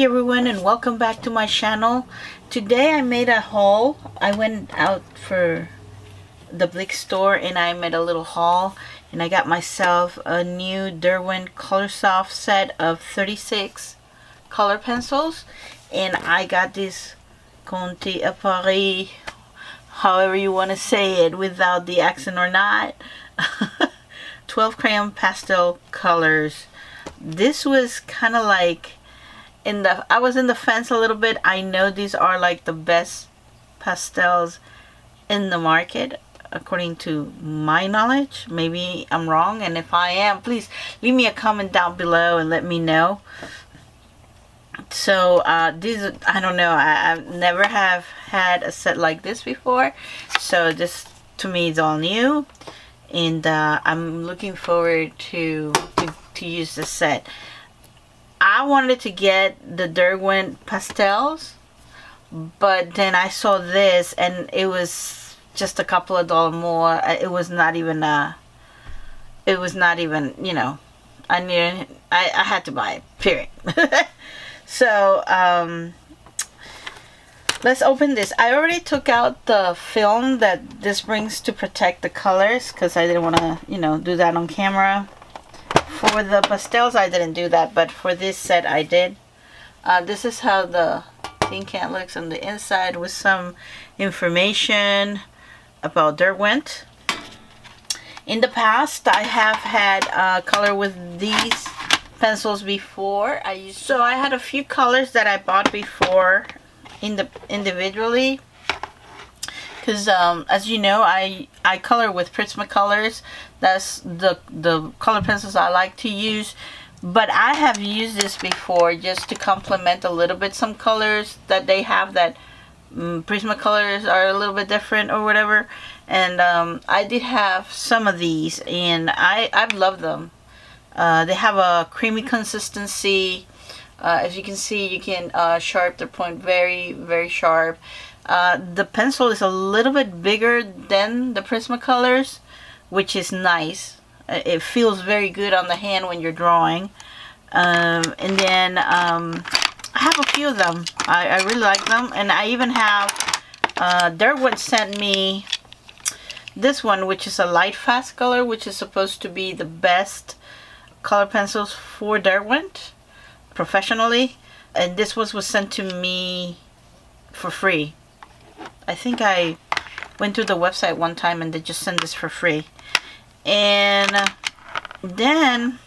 Everyone and welcome back to my channel. Today I made a haul. I went out for the Blick store and I made a little haul and I got myself a new Derwent Coloursoft set of 36 color pencils and I got this Conte à Paris however you want to say it without the accent or not 12 crayon pastel colors this was kind of like in the I was in the fence a little bit. I know these are like the best pastels in the market according to my knowledge. Maybe I'm wrong and if I am please leave me a comment down below and let me know. So uh, these I don't know I, I've never have had a set like this before so this to me is all new and uh, I'm looking forward to, to, to use this set I wanted to get the Derwent pastels but then I saw this and it was just a couple of dollars more. Uh, it was not even uh it was not even you know I knew I, I had to buy it period. So um let's open this. I already took out the film that this brings to protect the colors because I didn't want to you know do that on camera for the pastels I didn't do that but for this set I did. Uh, this is how the tin can looks on the inside with some information about Derwent in the past I have had uh, color with these pencils before. I used so I had a few colors that I bought before in the individually because um, as you know I I color with Prismacolors that's the the color pencils I like to use. But I have used this before just to complement a little bit some colors that they have that um, Prismacolors are a little bit different or whatever. And um, I did have some of these and I I've loved them. Uh, they have a creamy consistency. Uh, as you can see, you can uh, sharp the point very, very sharp. Uh, the pencil is a little bit bigger than the Prismacolors, which is nice. Uh, it feels very good on the hand when you're drawing. Um, and then um, I have a few of them. I, I really like them. And I even have, uh, Derwent sent me this one, which is a light fast color, which is supposed to be the best color pencils for Derwent professionally and this was was sent to me for free I think I went to the website one time and they just sent this for free. And uh, then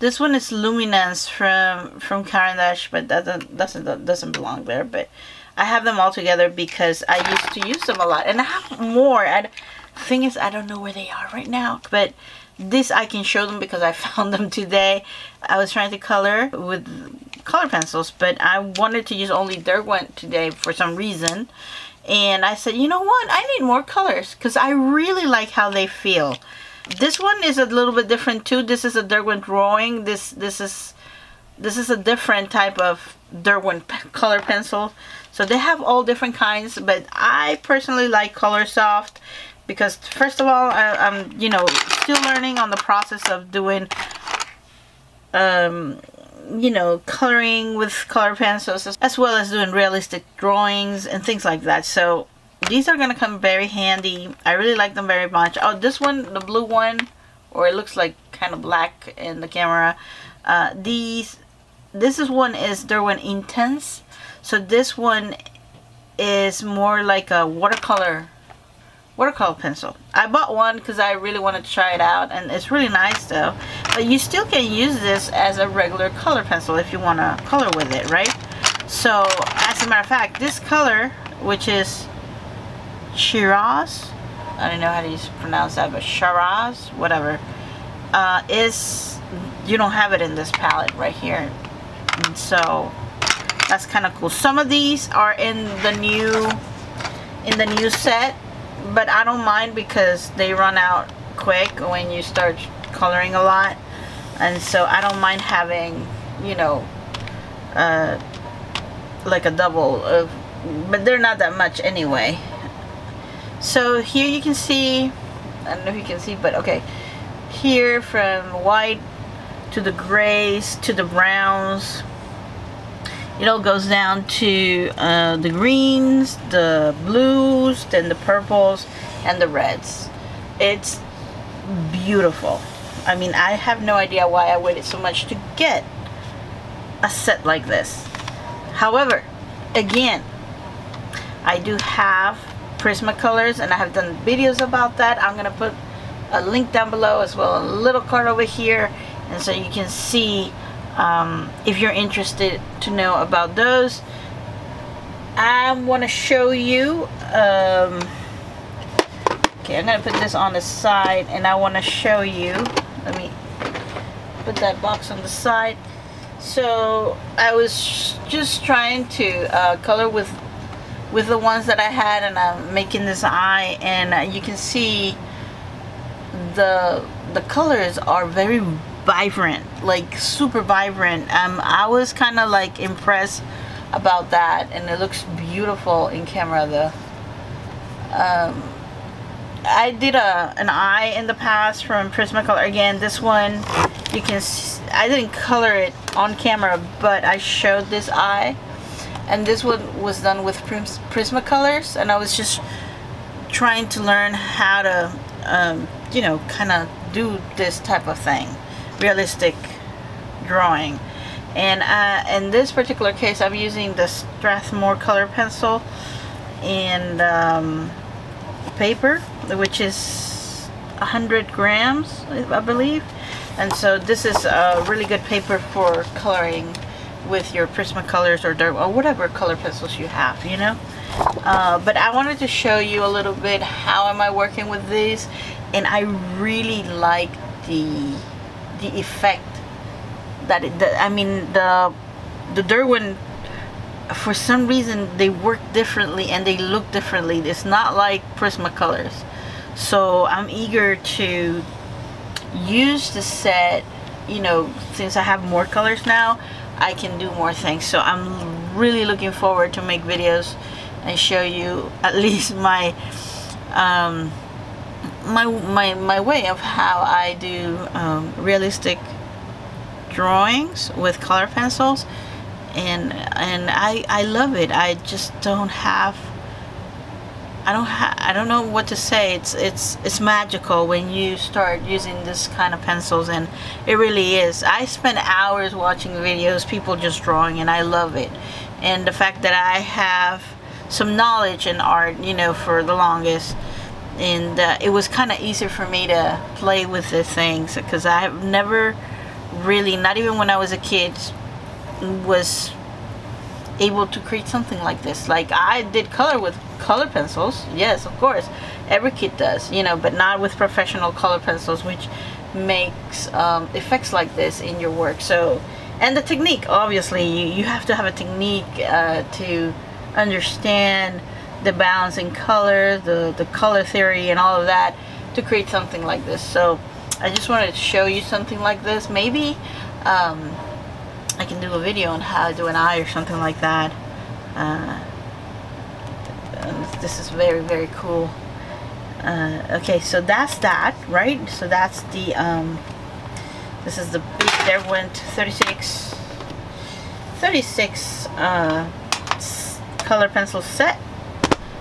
this one is luminance from from d'Ache but that doesn't doesn't doesn't belong there but I have them all together because I used to use them a lot. And I have more. And thing is I don't know where they are right now but this I can show them because I found them today. I was trying to color with color pencils, but I wanted to use only Derwent today for some reason. And I said, you know what? I need more colors because I really like how they feel. This one is a little bit different too. This is a Derwent drawing. This this is this is a different type of Derwent color pencil. So they have all different kinds, but I personally like Coloursoft because first of all I, am you know still learning on the process of doing um, you know coloring with color pencils as well as doing realistic drawings and things like that. So these are gonna come very handy. I really like them very much. Oh this one the blue one or it looks like kind of black in the camera uh, these this is one is Derwent Inktense. So this one is more like a watercolor watercolor pencil. I bought one because I really wanted to try it out and it's really nice though. But you still can use this as a regular color pencil if you want to color with it, right? So as a matter of fact, this color, which is Shiraz, I don't know how to pronounce that, but Shiraz, whatever, uh, is, you don't have it in this palette right here. And so that's kind of cool. Some of these are in the new, in the new set but I don't mind because they run out quick when you start coloring a lot. And so I don't mind having you know uh, like a double of but they're not that much anyway. So here you can see I don't know if you can see but okay. Here from white to the grays to the browns it all goes down to uh, the greens the blues then the purples and the reds. It's beautiful. I mean I have no idea why I waited so much to get a set like this. However again I do have Prismacolors and I have done videos about that. I'm gonna put a link down below as well a little card over here and so you can see um, if you're interested to know about those I want to show you um, okay I'm gonna put this on the side and I want to show you let me put that box on the side. So I was just trying to uh, color with with the ones that I had and I'm making this eye and uh, you can see the the colors are very vibrant like super vibrant. Um i was kind of like impressed about that and it looks beautiful in camera though. Um i did a an eye in the past from prismacolor again this one you can see, i didn't color it on camera but i showed this eye and this one was done with Pris prismacolors and i was just trying to learn how to um, you know kind of do this type of thing realistic drawing. And uh, in this particular case I'm using the Strathmore color pencil and um, paper which is 100 grams I believe. And so this is a really good paper for coloring with your Prismacolors or, or whatever color pencils you have you know? Uh, but I wanted to show you a little bit how am I working with these. And I really like the the effect that it, the, I mean the the Derwent for some reason they work differently and they look differently. It's not like Prismacolors. So I'm eager to use the set you know since I have more colors now I can do more things. So I'm really looking forward to make videos and show you at least my um, my my my way of how I do um, realistic drawings with color pencils and and I I love it. I just don't have I don't ha I don't know what to say. It's it's it's magical when you start using this kind of pencils and it really is. I spend hours watching videos people just drawing and I love it. And the fact that I have some knowledge in art you know for the longest and uh, it was kind of easier for me to play with the things because I've never really not even when I was a kid was able to create something like this. Like I did color with color pencils yes of course every kid does you know but not with professional color pencils which makes um, effects like this in your work. So and the technique obviously you, you have to have a technique uh, to understand the balance in color, the, the color theory and all of that to create something like this. So I just wanted to show you something like this. Maybe um, I can do a video on how to do an eye or something like that. Uh, this is very, very cool. Uh, okay, so that's that, right? So that's the, um, this is the big Derwent 36, 36 uh, color pencil set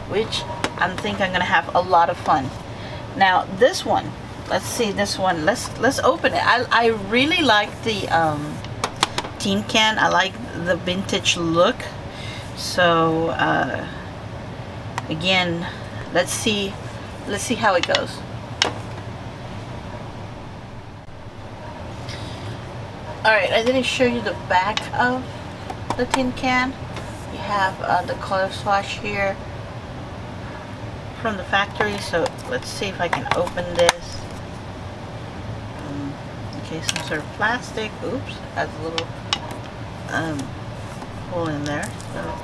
which I think I'm gonna have a lot of fun. Now this one let's see this one. Let's let's open it. I, I really like the um, tin can. I like the vintage look. So uh, again let's see let's see how it goes. Alright I didn't show you the back of the tin can. You have uh, the color swatch here from the factory so let's see if I can open this. Um, okay some sort of plastic oops has a little um, hole in there. So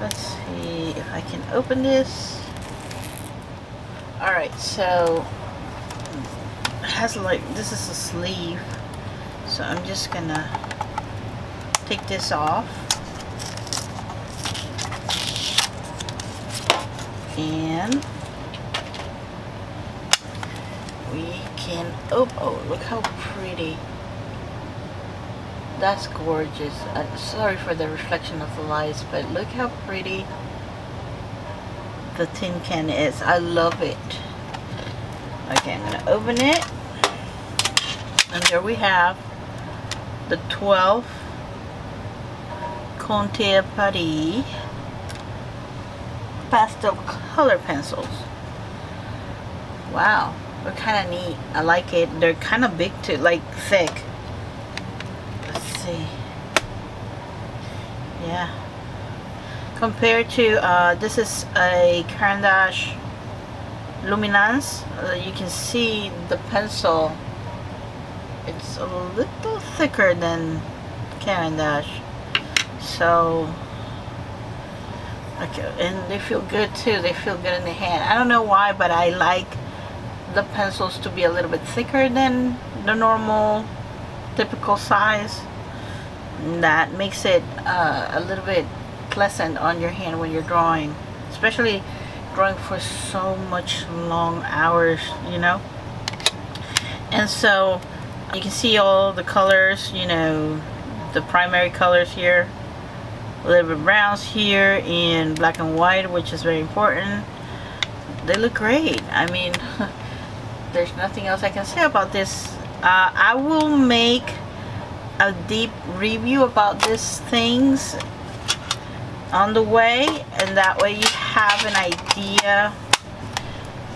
let's see if I can open this. Alright so it has like this is a sleeve so I'm just gonna take this off and we can oh oh look how pretty that's gorgeous. Uh, sorry for the reflection of the lights, but look how pretty the tin can is. I love it. Okay, I'm to open it. And there we have the 12 Conte Paris pastel color pencils. Wow, they're kind of neat. I like it. They're kind of big too, like thick. Let's see. Yeah. Compared to, uh, this is a Caran d'Ache Luminance. Uh, you can see the pencil. It's a little thicker than Caran d'Ache. So, okay, and they feel good too. They feel good in the hand. I don't know why, but I like the pencils to be a little bit thicker than the normal typical size that makes it uh, a little bit pleasant on your hand when you're drawing especially drawing for so much long hours you know and so you can see all the colors you know the primary colors here little browns here in black and white which is very important. They look great. I mean there's nothing else I can say about this. Uh, I will make a deep review about these things on the way and that way you have an idea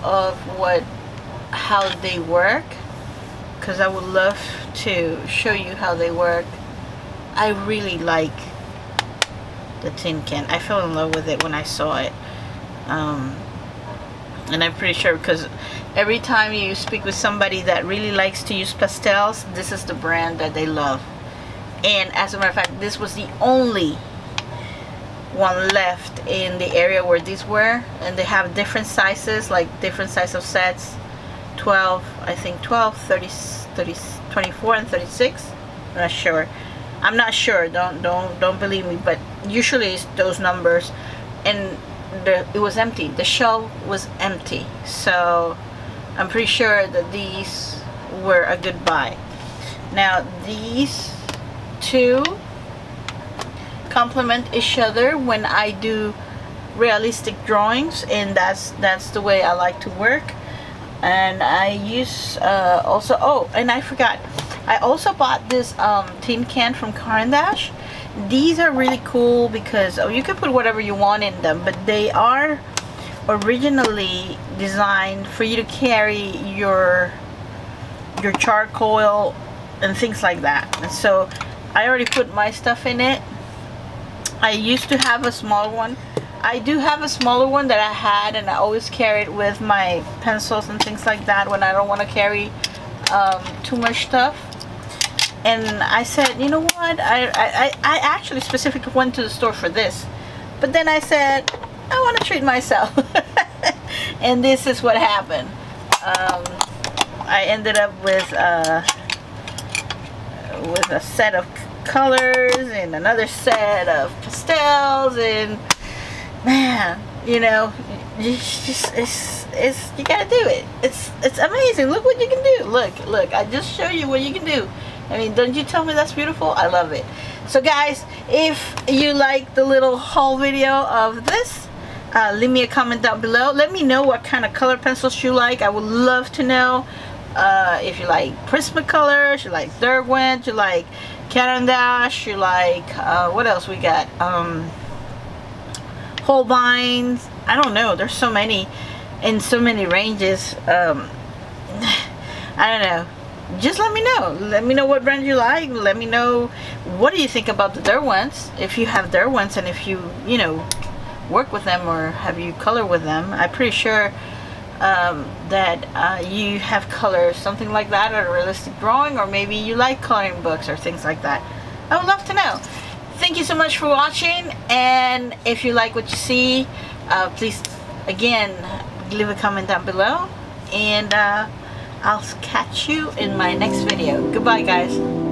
of what how they work because I would love to show you how they work. I really like the tin can. I fell in love with it when I saw it. Um, and I'm pretty sure because every time you speak with somebody that really likes to use pastels this is the brand that they love. And as a matter of fact this was the only one left in the area where these were. And they have different sizes like different size of sets. 12 I think 12 30, 30 24 and 36 I'm not sure. I'm not sure. Don't don't don't believe me but usually it's those numbers and the, it was empty. The shelf was empty. So I'm pretty sure that these were a good buy. Now these two complement each other when I do realistic drawings and that's that's the way I like to work and I use uh, also oh and I forgot I also bought this um, tin can from Caran d'Ache these are really cool because oh you can put whatever you want in them but they are originally designed for you to carry your your charcoal and things like that. And so I already put my stuff in it. I used to have a small one. I do have a smaller one that I had and I always carry it with my pencils and things like that when I don't want to carry um, too much stuff and I said you know what? I, I, I actually specifically went to the store for this. But then I said I want to treat myself. And this is what happened. Um, I ended up with uh, with a set of colors and another set of pastels and man you know it's just it's it's you gotta do it. It's it's amazing. Look what you can do. Look look I just show you what you can do I mean, don't you tell me that's beautiful? I love it. So guys, if you like the little haul video of this, uh, leave me a comment down below. Let me know what kind of color pencils you like. I would love to know uh, if you like Prismacolors, you like Derwent, you like Caran d'Ache, you like, uh, what else we got? Um, Holbeins. I don't know. There's so many in so many ranges. Um, I don't know just let me know. Let me know what brand you like. Let me know what do you think about the Derwents if you have Derwents and if you you know work with them or have you color with them I'm pretty sure um, that uh, you have colors something like that or a realistic drawing or maybe you like coloring books or things like that. I would love to know. Thank you so much for watching and if you like what you see uh, please again leave a comment down below and uh, I'll catch you in my next video. Goodbye, guys.